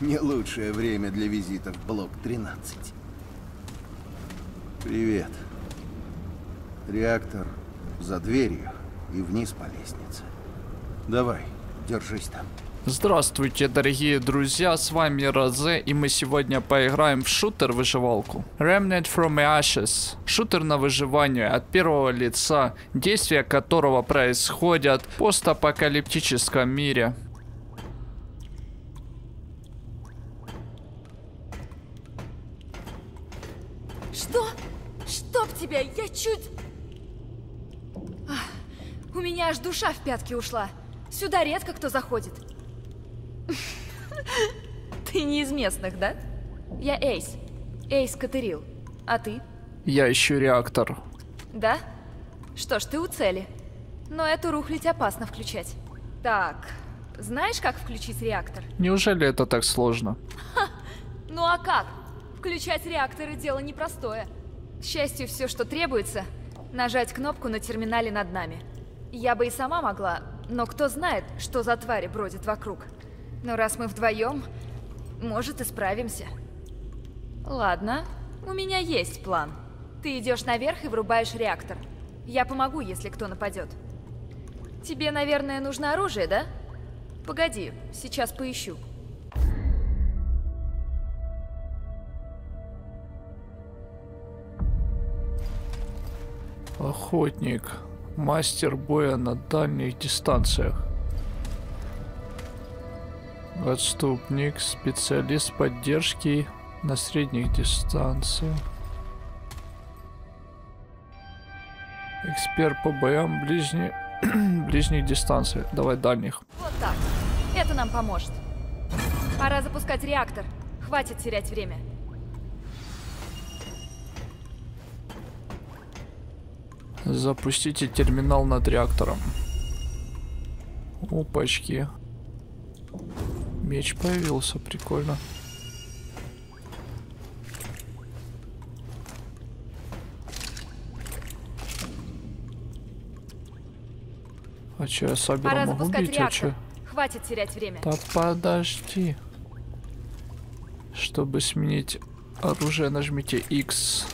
Не лучшее время для визита в блок 13. Привет. Реактор за дверью и вниз по лестнице. Давай, держись там. Здравствуйте, дорогие друзья, с вами Розе, и мы сегодня поиграем в шутер-выживалку. Remnant from Ashes. Шутер на выживание от первого лица, действия которого происходят в постапокалиптическом мире. Что? Чтоб тебя, я чуть... Ах, у меня аж душа в пятки ушла. Сюда редко кто заходит. Ты не из местных, да? Я Эйс. Эйс Катерил. А ты? Я ищу реактор. Да? Что ж, ты у цели. Но эту рухлить опасно включать. Так, знаешь, как включить реактор? Неужели это так сложно? Ну а как? Включать реакторы дело непростое. К счастью, все, что требуется, нажать кнопку на терминале над нами. Я бы и сама могла, но кто знает, что за твари бродят вокруг. Но раз мы вдвоем, может и справимся. Ладно, у меня есть план. Ты идешь наверх и врубаешь реактор. Я помогу, если кто нападет. Тебе, наверное, нужно оружие, да? Погоди, сейчас поищу. Охотник. Мастер боя на дальних дистанциях. Отступник. Специалист поддержки на средних дистанциях. Эксперт по боям ближних, ближних дистанциях. Давай дальних. Вот так. Это нам поможет. Пора запускать реактор. Хватит терять время. Запустите терминал над реактором. Опачки. Меч появился, прикольно. А че, я Сабера Пора могу запускать бить? А чё? Хватит терять время. Да подожди. Чтобы сменить оружие, нажмите X.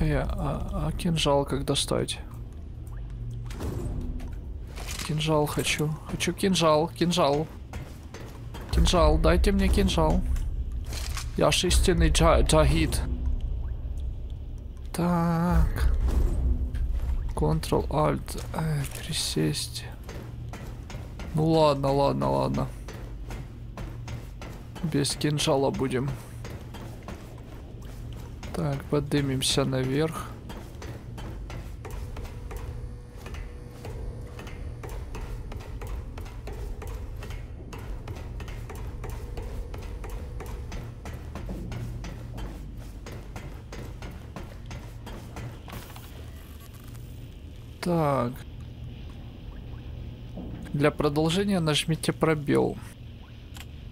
Э, а, а кинжал как достать? Кинжал хочу. Хочу кинжал, кинжал. Кинжал, дайте мне кинжал. Я ж истинный джа джахид. Так. Ctrl-Alt. Э, присесть. Ну ладно, ладно, ладно. Без кинжала будем. Так, поднимемся наверх. Так. Для продолжения нажмите пробел.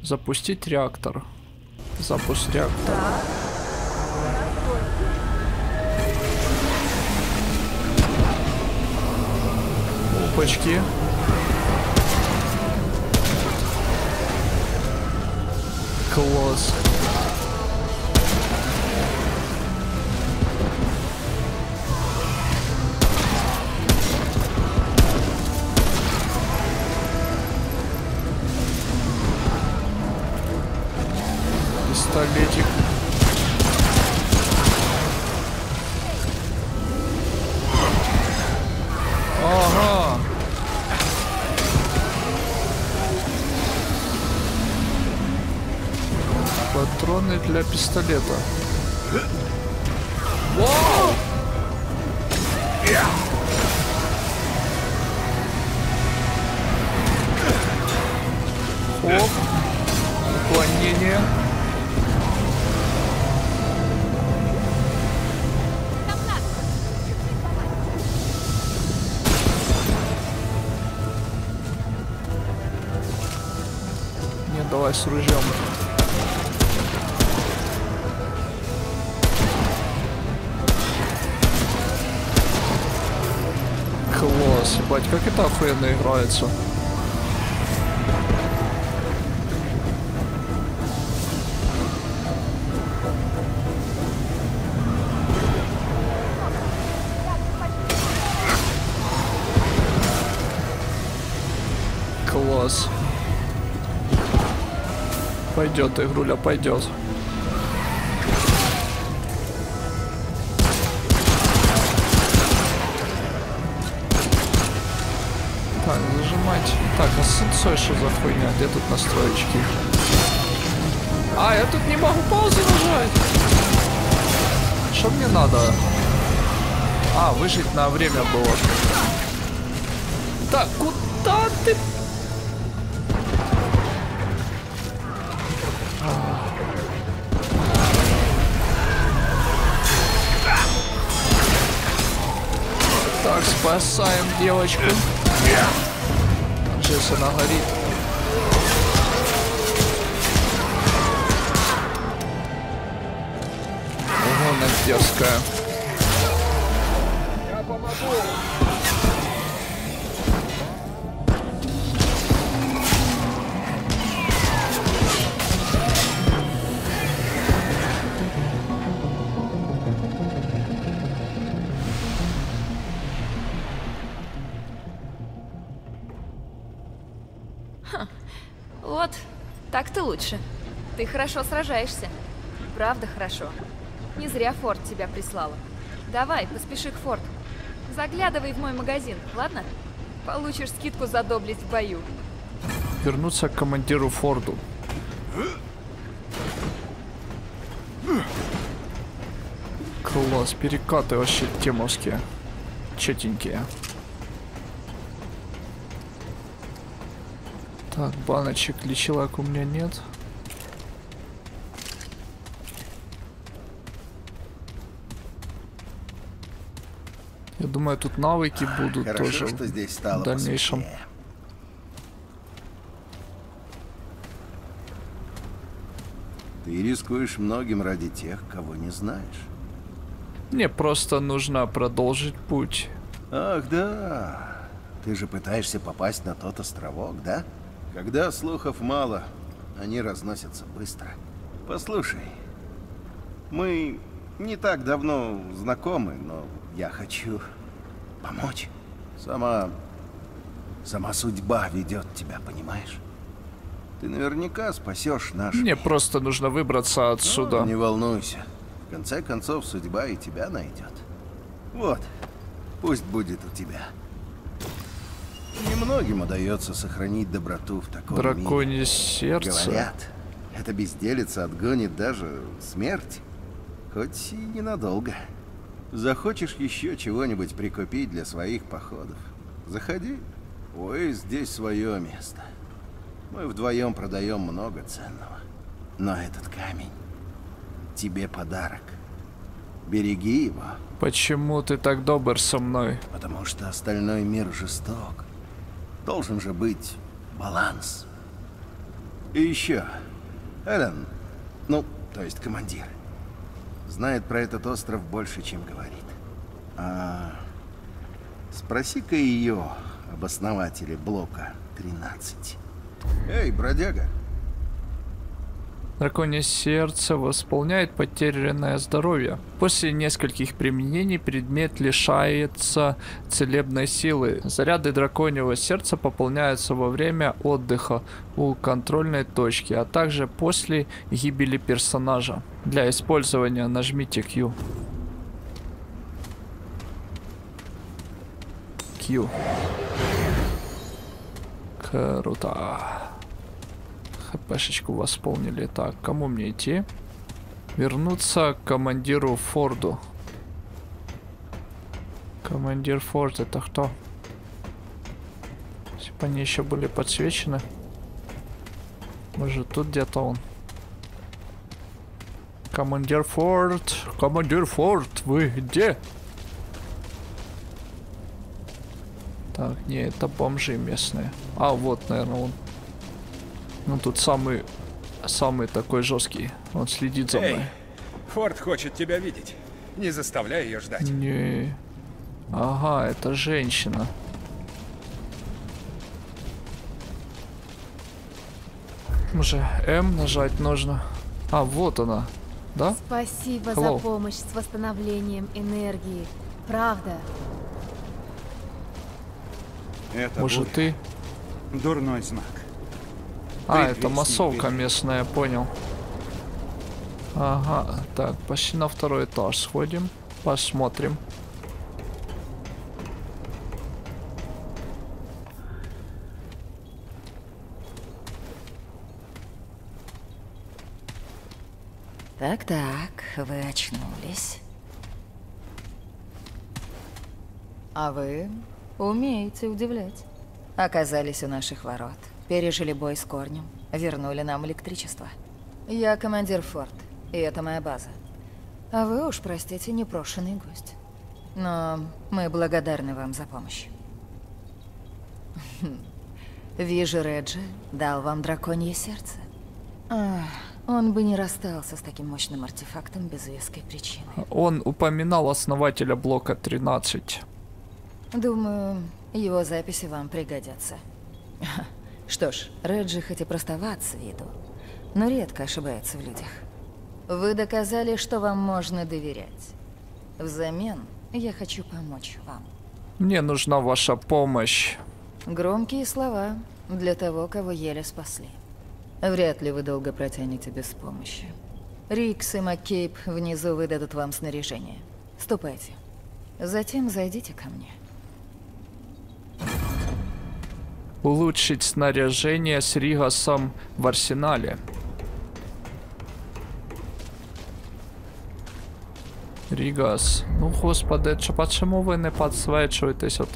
Запустить реактор. Запуск реактора. Опачки. Класс. Пистолетик. Для пистолета. Хоп. Уклонение. Не, давай с ружьем. Ебать, как это охуенно играется. Класс. Пойдет, игруля, пойдет. Сенсой что за хуйня? Где тут настроечки? А, я тут не могу паузу нажать. Что мне надо? А, выжить на время было. Так, куда ты? Так, спасаем девочку. Сейчас она горит. Ого, она Хорошо сражаешься. Правда хорошо. Не зря Форд тебя прислала. Давай, поспеши к Форд. Заглядывай в мой магазин, ладно? Получишь скидку за доблесть в бою. Вернуться к командиру Форду. Класс, перекаты вообще темовские. Четенькие. Так, баночек лечилок у меня нет. Я думаю, тут навыки будут Хорошо, тоже что здесь стало в дальнейшем. Ты рискуешь многим ради тех, кого не знаешь. Мне просто нужно продолжить путь. Ах, да. Ты же пытаешься попасть на тот островок, да? Когда слухов мало, они разносятся быстро. Послушай, мы не так давно знакомы, но я хочу помочь. Сама... Сама судьба ведет тебя, понимаешь? Ты наверняка спасешь наш Мне мир. просто нужно выбраться отсюда. Ну, не волнуйся. В конце концов, судьба и тебя найдет. Вот, пусть будет у тебя. Немногим удается сохранить доброту в таком мире. Драконье сердце. Говорят, эта безделица отгонит даже смерть. Хоть и ненадолго. Захочешь еще чего-нибудь прикупить для своих походов? Заходи. Ой, здесь свое место. Мы вдвоем продаем много ценного. Но этот камень тебе подарок. Береги его, Почему ты так добр со мной? потому что остальной мир жесток. Должен же быть баланс. И еще, Эллен, ну, то есть командир, знает про этот остров больше, чем говорит. А спроси-ка ее об основателе блока 13. Эй, бродяга, Драконье сердце восполняет потерянное здоровье. После нескольких применений предмет лишается целебной силы. Заряды драконьего сердца пополняются во время отдыха у контрольной точки, а также после гибели персонажа. Для использования нажмите Q. Q. Круто. ХПшечку восполнили. Так, кому мне идти? Вернуться к командиру Форду. Командир Форд это кто? Если бы они еще были подсвечены. Может тут где-то он. Командир Форд, командир Форд, вы где? Так, не, это бомжи местные. А, вот, наверное, он. Ну, тут самый, самый такой жесткий. Он следит за мной. Эй, Форд хочет тебя видеть. Не заставляй ее ждать. Не. Ага, это женщина. Уже М нажать нужно. А, вот она. Да? Спасибо Hello. за помощь с восстановлением энергии. Правда. это Может буря. ты? Дурной знак. А, это массовка местная, понял. Ага, так, пошли на второй этаж сходим, посмотрим. Так-так, вы очнулись. А вы умеете удивлять. Оказались у наших ворот, пережили бой с корнем, вернули нам электричество. Я командир Форт, и это моя база. А вы уж, простите, непрошенный гость. Но мы благодарны вам за помощь. Вижу, Реджи дал вам драконье сердце. Ах, он бы не расстался с таким мощным артефактом без веской причины. Он упоминал основателя блока 13. Думаю, его записи вам пригодятся. Что ж, Реджи хоть и простоват с виду, но редко ошибается в людях. Вы доказали, что вам можно доверять. Взамен я хочу помочь вам. Мне нужна ваша помощь. Громкие слова для того, кого еле спасли. Вряд ли вы долго протянете без помощи. Рикс и Маккейб внизу выдадут вам снаряжение. Ступайте. Затем зайдите ко мне. Улучшить снаряжение с Ригасом в арсенале. Ригас. Ну, господи, почему вы не подсвечиваетесь? Вот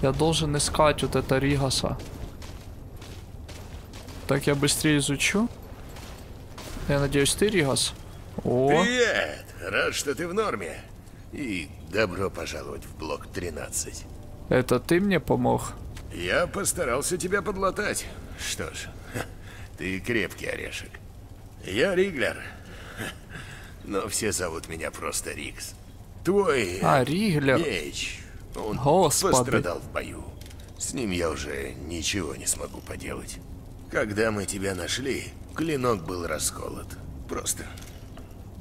я должен искать вот это Ригаса. Так я быстрее изучу. Я надеюсь, ты Ригас? О, Привет! Рад, что ты в норме. И добро пожаловать в блок 13. это ты мне помог? Я постарался тебя подлатать. Что ж, ты крепкий орешек. Я Риглер. Но все зовут меня просто Рикс. Твой А, Риглер. меч, он Господи. пострадал в бою. С ним я уже ничего не смогу поделать. Когда мы тебя нашли, клинок был расколот. Просто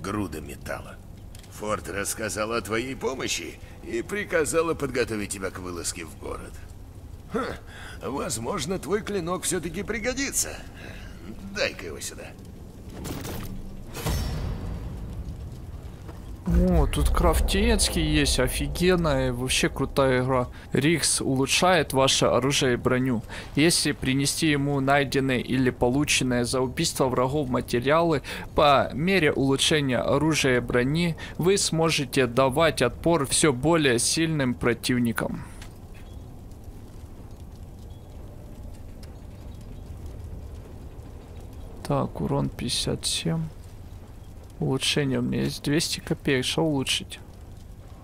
груда металла. Форд рассказал о твоей помощи и приказала подготовить тебя к вылазке в город. Ха, возможно, твой клинок все-таки пригодится. Дай-ка его сюда. О, тут крафтецкий есть, офигенная, вообще крутая игра. Рикс улучшает ваше оружие и броню. Если принести ему найденные или полученные за убийство врагов материалы, по мере улучшения оружия и брони, вы сможете давать отпор все более сильным противникам. Так, урон 57. Улучшение у меня есть 200 копеек. Что улучшить?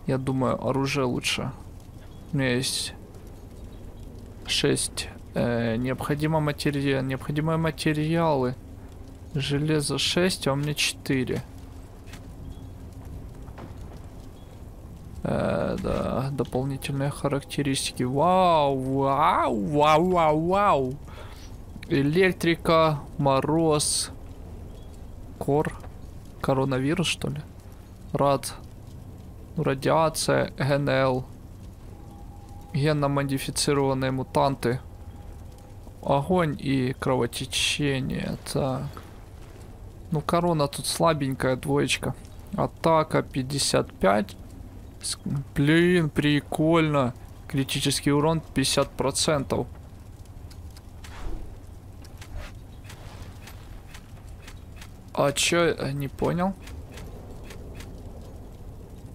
Я думаю, оружие лучше. У меня есть 6. Э, необходимо матери... Необходимые материалы. Железо 6, а у меня 4. Э, да, дополнительные характеристики. Вау, вау, вау, вау, вау. Электрика, мороз, кор, коронавирус, что ли? Рад. Радиация, ГНЛ. Генно-модифицированные мутанты. Огонь и кровотечение. Так. Ну, корона тут слабенькая, двоечка. Атака 55. С- Блин, прикольно. Критический урон 50%. А чё, э, не понял?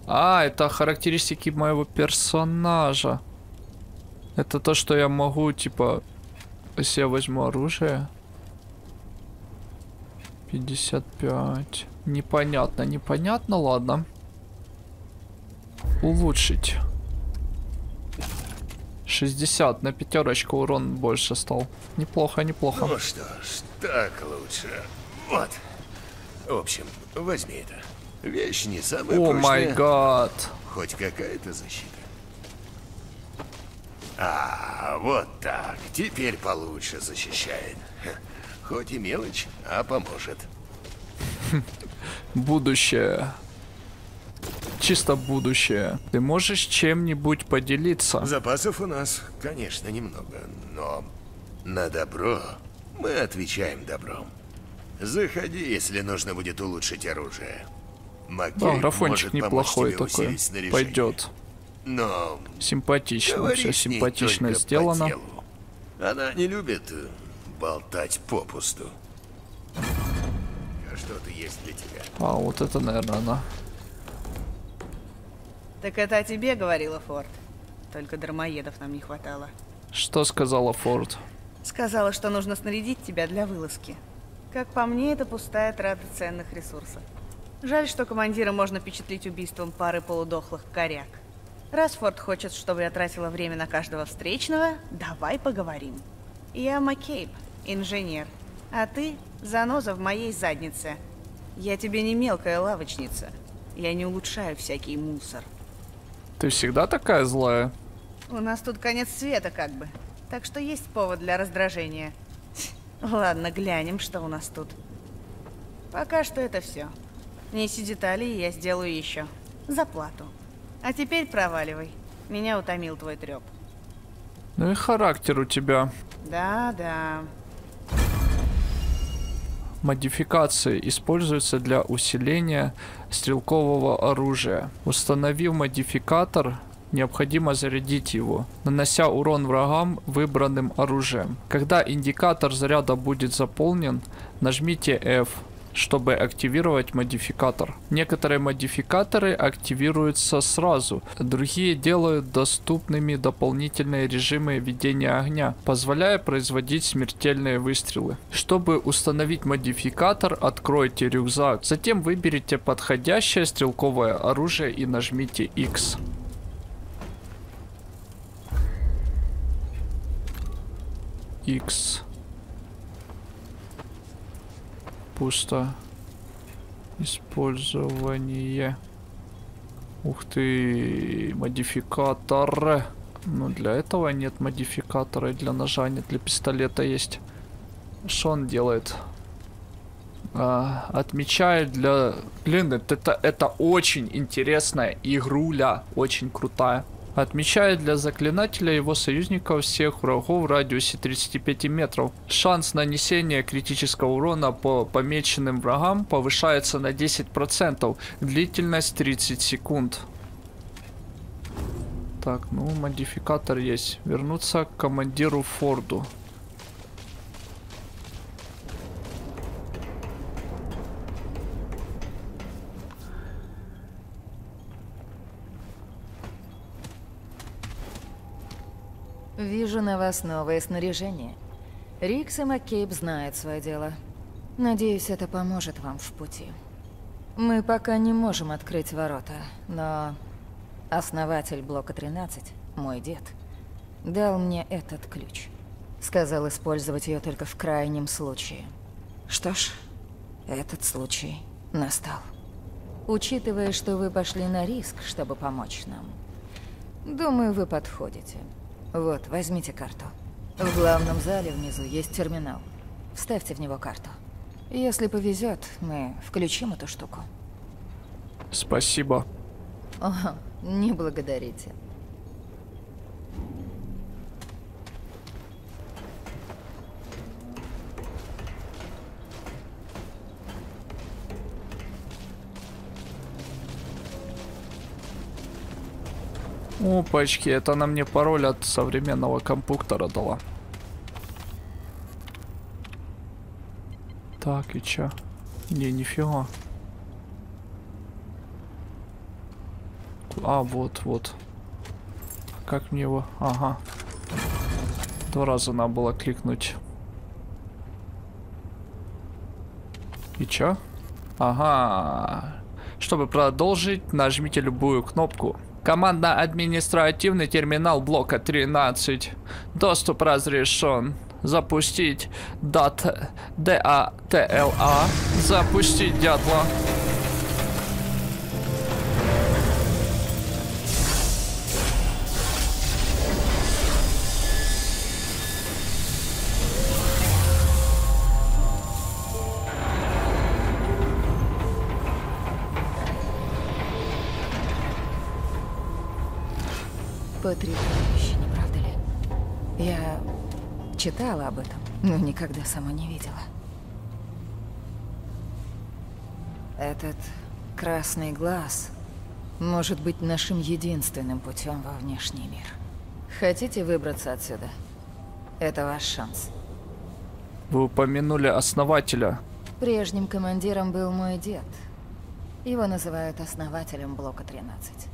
А, это характеристики моего персонажа. Это то, что я могу, типа, если я возьму оружие. 55. Непонятно, непонятно, ладно. Улучшить. 60 на пятерочку урон больше стал. Неплохо, неплохо. Ну что ж, так лучше. Вот. В общем, возьми это. Вещь не самая О май гад. Хоть какая-то защита. А, вот так. Теперь получше защищает. Хоть и мелочь, а поможет. Будущее. Чисто будущее. Ты можешь чем-нибудь поделиться? Запасов у нас, конечно, немного, но На добро мы отвечаем добром. Заходи, если нужно будет улучшить оружие. Маккейб Да, графончик неплохой такой. Пойдет. Но Симпатично, все симпатично сделано. Она не любит болтать попусту. А что-то есть для тебя? А, вот это, наверное, она. Так это о тебе говорила Форд. Только дармоедов нам не хватало. Что сказала Форд? Сказала, что нужно снарядить тебя для вылазки. Как по мне, это пустая трата ценных ресурсов. Жаль, что командира можно впечатлить убийством пары полудохлых коряк. Раз Форд хочет, чтобы я тратила время на каждого встречного, давай поговорим. Я Маккейб, инженер. А ты – заноза в моей заднице. Я тебе не мелкая лавочница. Я не улучшаю всякий мусор. Ты всегда такая злая? У нас тут конец света как бы. Так что есть повод для раздражения. Ладно, глянем, что у нас тут. Пока что это все. Неси детали, и я сделаю еще. За плату. А теперь проваливай. Меня утомил твой треп. Ну и характер у тебя. Да-да. Модификации используются для усиления стрелкового оружия. Установив модификатор, необходимо зарядить его, нанося урон врагам выбранным оружием. Когда индикатор заряда будет заполнен, нажмите F, чтобы активировать модификатор. Некоторые модификаторы активируются сразу, другие делают доступными дополнительные режимы ведения огня, позволяя производить смертельные выстрелы. Чтобы установить модификатор, откройте рюкзак, затем выберите подходящее стрелковое оружие и нажмите X. X. Пусто. Использование. Ух ты, модификатор. Ну, для этого нет модификатора, для ножа нет, для пистолета есть. Что он делает? А, отмечает для... Блин, это, это очень интересная игруля, очень крутая. Отмечает для заклинателя его союзников всех врагов в радиусе 35 метров. Шанс нанесения критического урона по помеченным врагам повышается на 10%. Длительность 30 секунд. Так, ну, модификатор есть. Вернуться к командиру Форду. Вижу на вас новое снаряжение. Рикс и Маккейб знают свое дело. Надеюсь, это поможет вам в пути. Мы пока не можем открыть ворота, но основатель блока 13, мой дед, дал мне этот ключ. Сказал использовать ее только в крайнем случае. Что ж, этот случай настал. Учитывая, что вы пошли на риск, чтобы помочь нам, думаю, вы подходите. Вот, возьмите карту. В главном зале внизу есть терминал. Вставьте в него карту. Если повезет, мы включим эту штуку. Спасибо. О, не благодарите. Опачки, это она мне пароль от современного компьютера дала. Так, и чё? Не, нифига. А, вот, вот. Как мне его? Ага. Два раза надо было кликнуть. И чё? Ага. Чтобы продолжить, нажмите любую кнопку. Командно-административный терминал блока 13. Доступ разрешен. Запустить DATLA. Запустить дятла. Потрясающе, не правда ли? Я читала об этом, но никогда сама не видела. Этот красный глаз может быть нашим единственным путем во внешний мир. Хотите выбраться отсюда? Это ваш шанс. Вы упомянули основателя. Прежним командиром был мой дед. Его называют основателем Блока 13.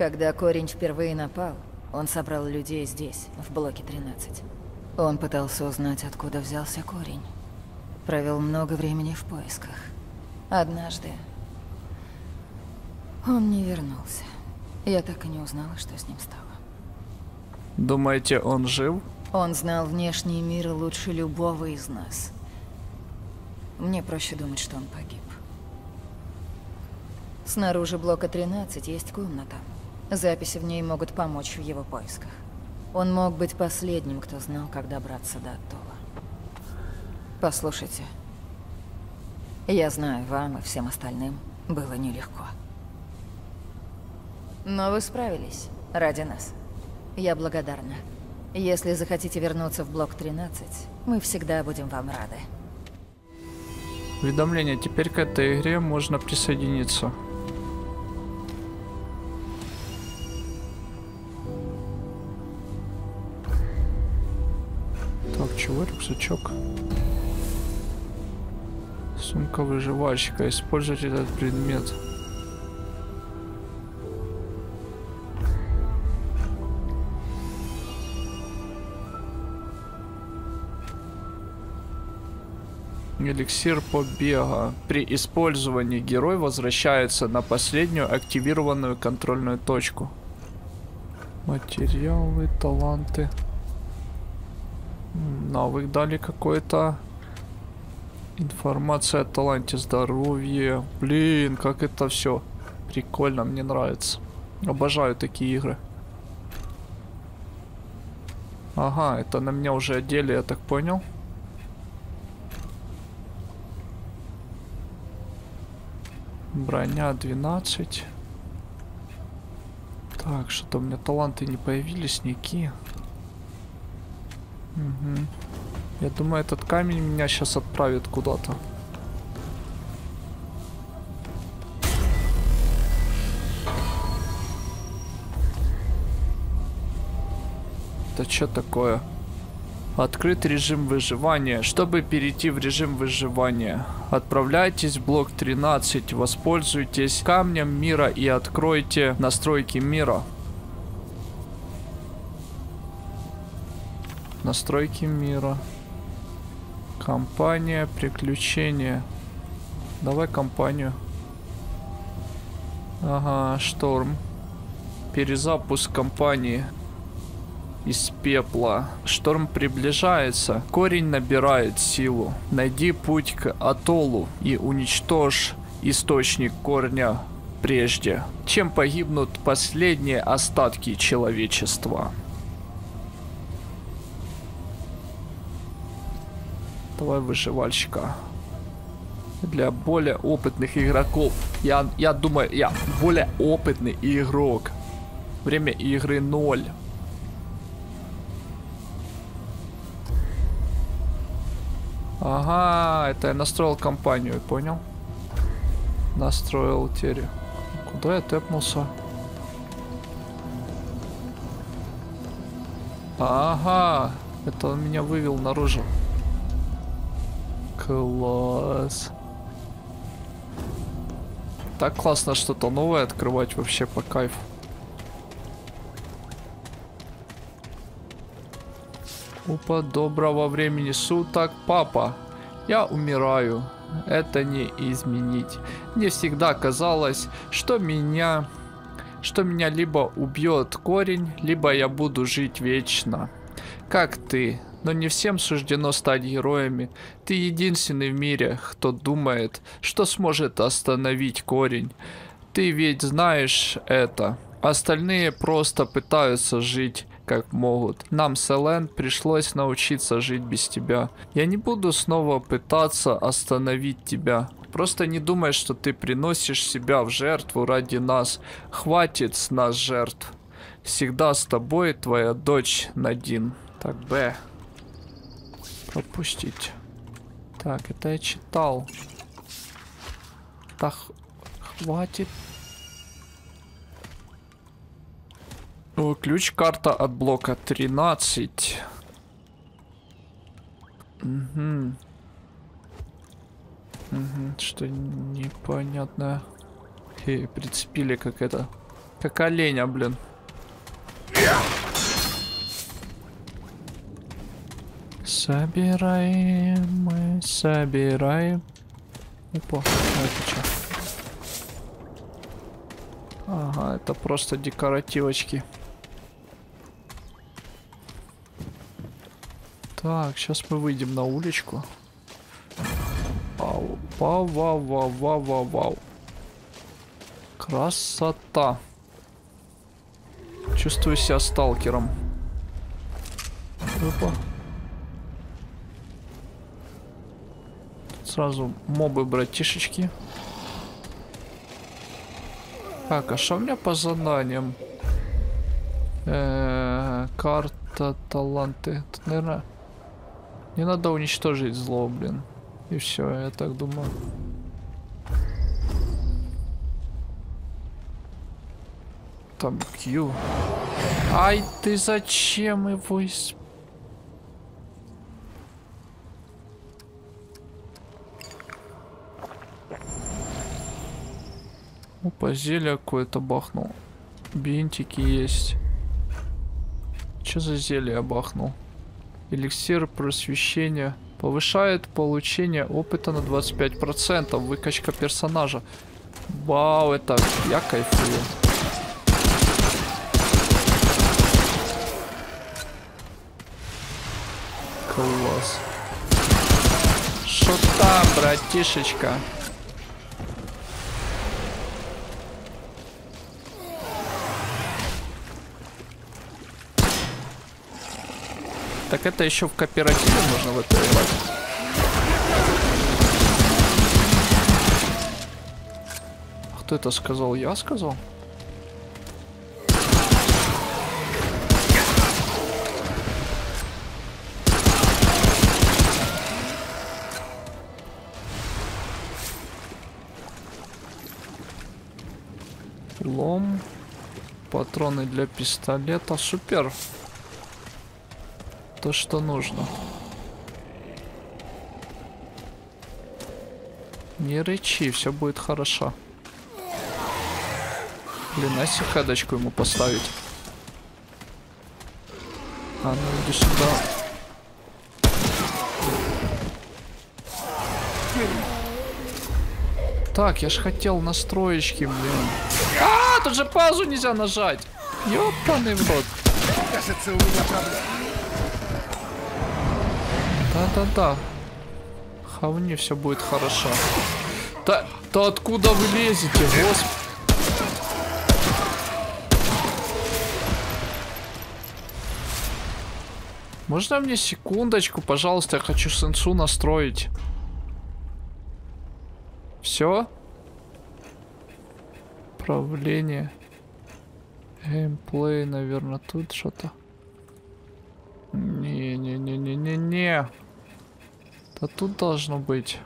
Когда Корень впервые напал, он собрал людей здесь, в Блоке 13. Он пытался узнать, откуда взялся Корень. Провел много времени в поисках. Однажды он не вернулся. Я так и не узнала, что с ним стало. Думаете, он жив? Он знал внешний мир лучше любого из нас. Мне проще думать, что он погиб. Снаружи блока 13 есть комната. Записи в ней могут помочь в его поисках. Он мог быть последним, кто знал, как добраться до Аттола. Послушайте. Я знаю, вам и всем остальным было нелегко. Но вы справились ради нас. Я благодарна. Если захотите вернуться в блок 13, мы всегда будем вам рады. Уведомление. Теперь к этой игре можно присоединиться. Рюкзачок? Сумка выживальщика. Использовать этот предмет. Эликсир побега. При использовании герой возвращается на последнюю активированную контрольную точку. Материалы, таланты. Навык дали какой-то. Информация о таланте, здоровье. Блин, как это все прикольно, мне нравится. Обожаю такие игры. Ага, это на меня уже одели, я так понял. Броня 12. Так, что-то у меня таланты не появились никакие. Мгм. Я думаю, этот камень меня сейчас отправит куда-то. Это что такое? Открыт режим выживания. Чтобы перейти в режим выживания, отправляйтесь в блок 13, воспользуйтесь камнем мира и откройте настройки мира. Настройки мира. Компания, приключения. Давай компанию. Ага, шторм. Перезапуск компании из пепла. Шторм приближается. Корень набирает силу. Найди путь к атоллу и уничтожь источник корня прежде, чем погибнут последние остатки человечества. Давай выживальщика. Для более опытных игроков. Я, я думаю, я более опытный игрок. Время игры 0. Ага, это я настроил компанию, понял? Настроил теперь. Куда я тэпнулся? Ага, это он меня вывел наружу. Класс. Так классно что-то новое открывать вообще по кайфу. Опа, доброго времени суток, папа. Я умираю. Это не изменить. Мне всегда казалось, что меня... Что меня либо убьет корень, либо я буду жить вечно. Как ты. Но не всем суждено стать героями. Ты единственный в мире, кто думает, что сможет остановить корень. Ты ведь знаешь это. Остальные просто пытаются жить как могут. Нам с Элен пришлось научиться жить без тебя. Я не буду снова пытаться остановить тебя. Просто не думай, что ты приносишь себя в жертву ради нас. Хватит с нас жертв. Всегда с тобой твоя дочь Надин. Так, Б. Пропустить. Так, это я читал. Так, хватит. О, ключ карта от блока 13. Угу. Угу, что непонятно. Хе, прицепили как это. Как оленя, блин. Собираем мы, собираем. Опа, это что? Ага, это просто декоративочки. Так, сейчас мы выйдем на уличку. Вау, вау, вау, вау, вау, вау, вау. Красота. Чувствую себя сталкером. Опа. Сразу мобы, братишечки. Так, а что у меня по заданиям? Э -э, карта, таланты. Тут, наверное, не надо уничтожить зло, блин. И все, я так думаю. Там Q. Ай, ты зачем его исп... Опа, зелье какое-то бахнул. Бинтики есть. Что за зелье бахнул? Эликсир просвещения. Повышает получение опыта на 25%. Выкачка персонажа. Вау, это я кайфую. Класс. Там, братишечка? Так это еще в кооперативе можно в это играть. А кто это сказал? Я сказал? Лом. Патроны для пистолета. Супер то, что нужно. Не рычи, все будет хорошо. Блин, а если хедочку ему поставить? А ну иди сюда. Так, я ж хотел настроечки, блин. А, тут же паузу нельзя нажать. Ёпаный в рот. Кажется, у меня проблема. Да-да-да. Хавни, все будет хорошо. Да, да откуда вы лезете, господи? Можно мне секундочку, пожалуйста, я хочу сенсу настроить. Все? Управление. Геймплей, наверное, тут что-то. Не-не-не-не-не-не. Да тут должно быть.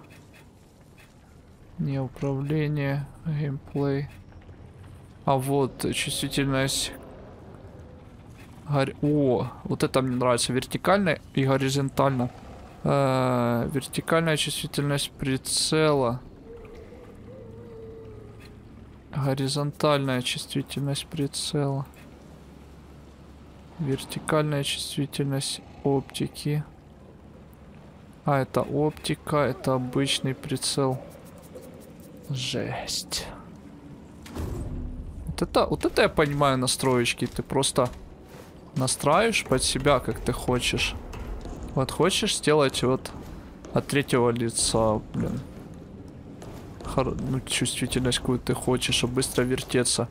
Не управление, геймплей. А вот чувствительность. Гор... О, вот это мне нравится. Вертикально и горизонтально. Э -э вертикальная чувствительность прицела. Горизонтальная чувствительность прицела. Вертикальная чувствительность оптики. А, это оптика, это обычный прицел. Жесть. Вот это, вот это я понимаю настроечки. Ты просто настраиваешь под себя, как ты хочешь. Вот хочешь сделать вот от третьего лица, блин. Хор ну, чувствительность какую ты хочешь, чтобы быстро вертеться.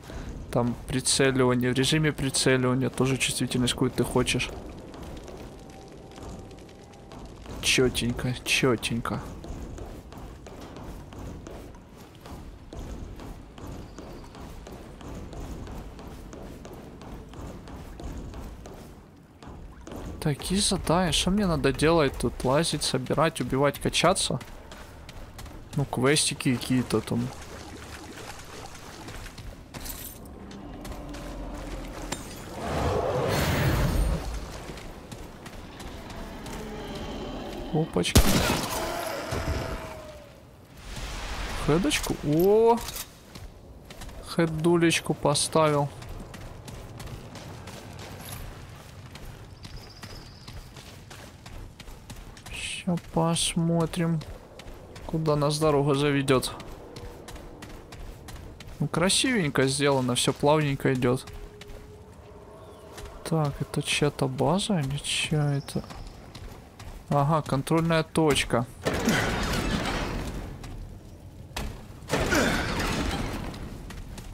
Там прицеливание, в режиме прицеливания тоже чувствительность какую ты хочешь. Четенько, четенько. Такие задания. Что мне надо делать тут? Лазить, собирать, убивать, качаться? Ну, квестики какие-то там. Опачки. Хедочку? О! Хедулечку поставил. Сейчас посмотрим, куда нас дорога заведет. Ну, красивенько сделано, все плавненько идет. Так, это чья-то база или чья это? Ага, контрольная точка.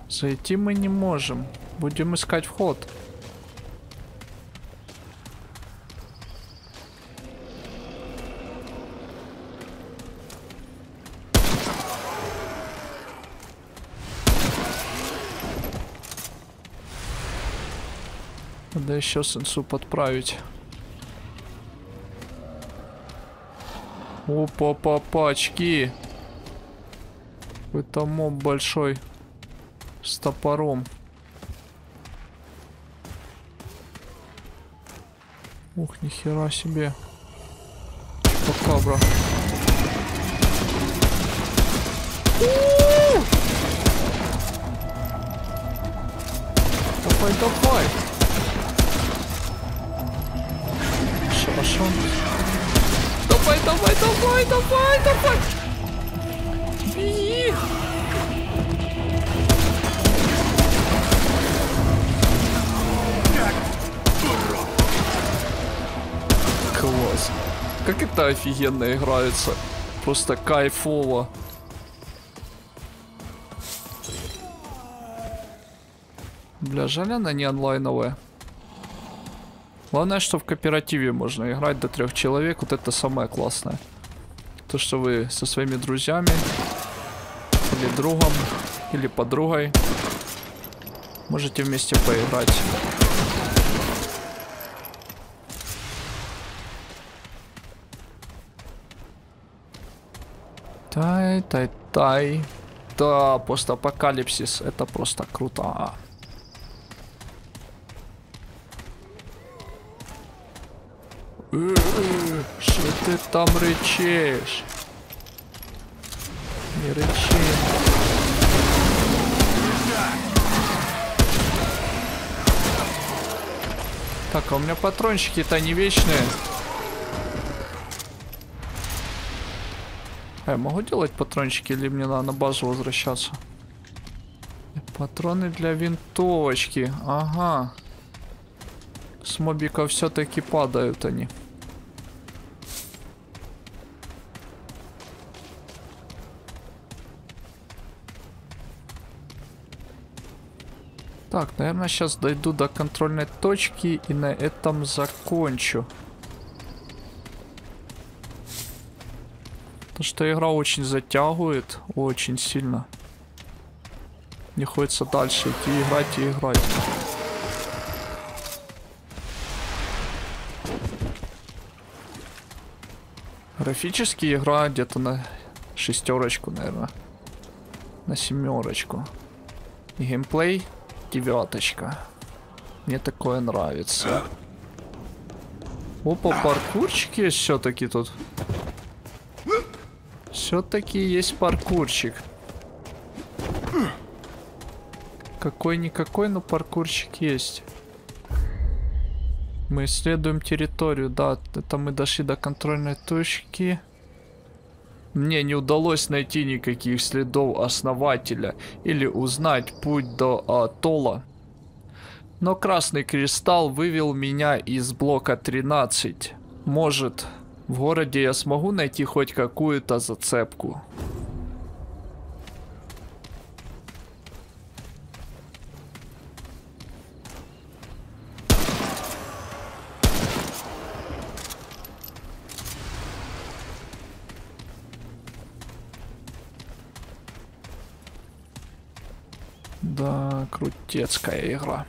Зайти мы не можем. Будем искать вход. Надо еще сенсу подправить. Опа, папачки. Это моб большой. С топором. Ух, нихера себе. Чупакабра. Давай, давай. Хорошо. Давай, давай, давай, давай, давай. Беги. Класс. Как это офигенно играется. Просто кайфово. Бля, жаль она не онлайновая. Главное, что в кооперативе можно играть до трех человек. Вот это самое классное. То, что вы со своими друзьями или другом, или подругой можете вместе поиграть. Тай, тай, тай. Да, постапокалипсис. Это просто круто. Что ты там рычишь? Не рычи. Так, а у меня патрончики-то не вечные. А я могу делать патрончики или мне надо на базу возвращаться? Патроны для винтовочки. Ага. С мобика все-таки падают они. Так, наверное, сейчас дойду до контрольной точки и на этом закончу. Потому что игра очень затягивает, очень сильно. Не хочется дальше идти играть и играть. Графически игра где-то на шестерочку, наверное. На семерочку. И геймплей девяточка. Мне такое нравится. Опа, паркурчик есть все-таки тут. Все-таки есть паркурчик. Какой-никакой, но паркурчик есть. Мы исследуем территорию, да, это мы дошли до контрольной точки. Мне не удалось найти никаких следов основателя или узнать путь до атолла. Но красный кристалл вывел меня из блока 13. Может, в городе я смогу найти хоть какую-то зацепку. Крутецкая игра.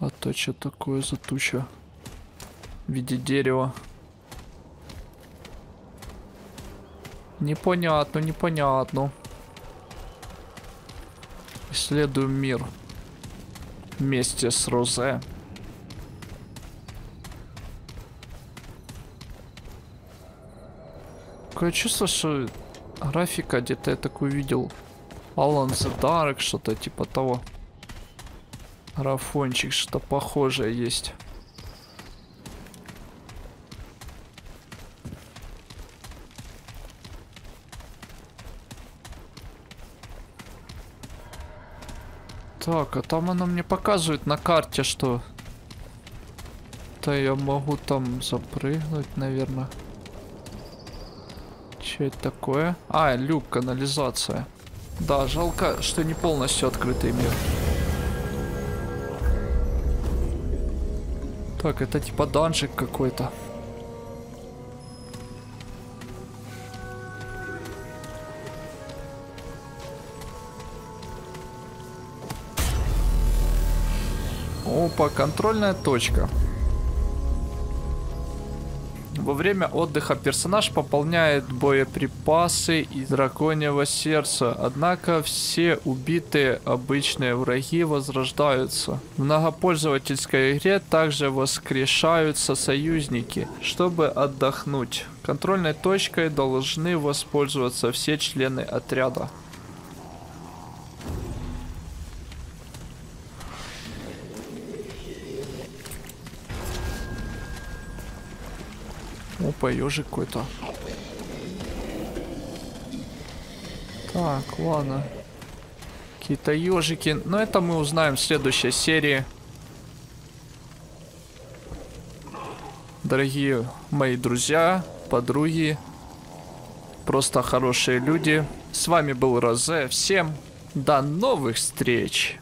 Это что такое за туча? В виде дерева. Непонятно, непонятно. Исследуем мир. Вместе с Розе. Такое чувство, что графика где-то я такую видел. The Dark, что-то типа того. Графончик, что-то похожее есть. Так, а там оно мне показывает на карте, что... Да я могу там запрыгнуть, наверное. Что это такое? А, люк, канализация. Да, жалко, что не полностью открытый мир. Так, это типа данжик какой-то. Опа, контрольная точка. Во время отдыха персонаж пополняет боеприпасы из драконьего сердца, однако все убитые обычные враги возрождаются. В многопользовательской игре также воскрешаются союзники, чтобы отдохнуть. Контрольной точкой должны воспользоваться все члены отряда. Опа, ежик какой-то. Так, ладно. Какие-то ежики. Но это мы узнаем в следующей серии. Дорогие мои друзья, подруги, просто хорошие люди. С вами был Розе. Всем до новых встреч!